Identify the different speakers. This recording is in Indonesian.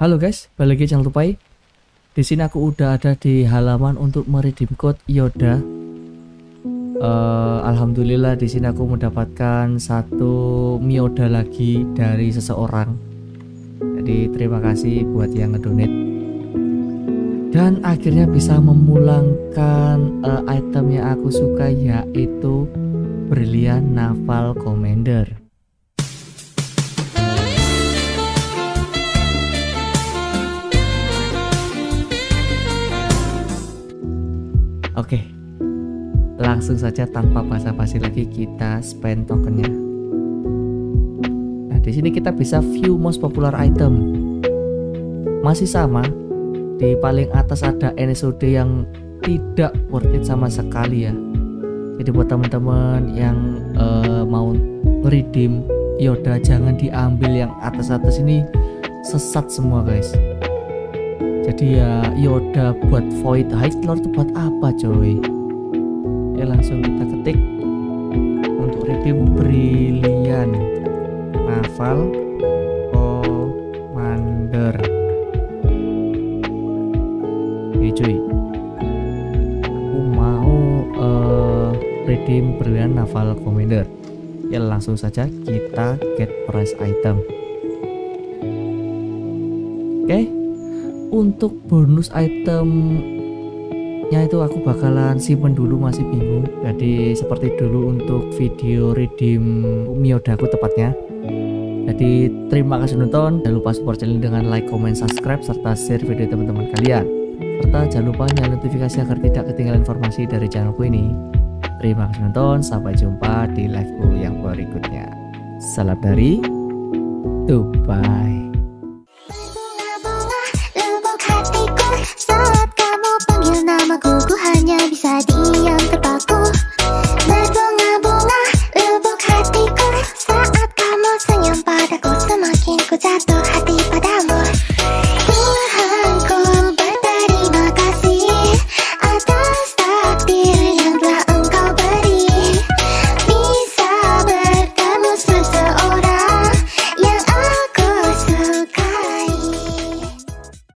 Speaker 1: Halo guys, balik lagi jangan lupa Di sini aku udah ada di halaman untuk meredeem code Yoda. Eh, Alhamdulillah di sini aku mendapatkan satu Mioda lagi dari seseorang. Jadi terima kasih buat yang ngedonate. Dan akhirnya bisa memulangkan eh, item yang aku suka yaitu Brilliant Naval Commander. Oke, langsung saja tanpa basa-basi lagi kita spend tokennya. Nah, di sini kita bisa view most popular item. Masih sama, di paling atas ada NSOD yang tidak worth it sama sekali ya. Jadi buat teman-teman yang eh, mau redeem Yoda jangan diambil yang atas-atas ini. Sesat semua guys. Jadi ya Yoda buat Void High Lord itu buat apa coy? Ya langsung kita ketik untuk redeem Brilliant Naval Commander cuy. Aku mau eh, redeem Brilliant Naval Commander. Ya langsung saja kita get price item. Oke untuk bonus itemnya itu aku bakalan simpen dulu masih bingung. Jadi seperti dulu untuk video redeem Miodaku tepatnya. Jadi terima kasih nonton. Jangan lupa support channel dengan like, comment, subscribe serta share video teman-teman kalian serta jangan lupa nyalain notifikasi agar tidak ketinggalan informasi dari channelku ini. Terima kasih nonton sampai jumpa di liveku yang berikutnya. Salam dari Dubai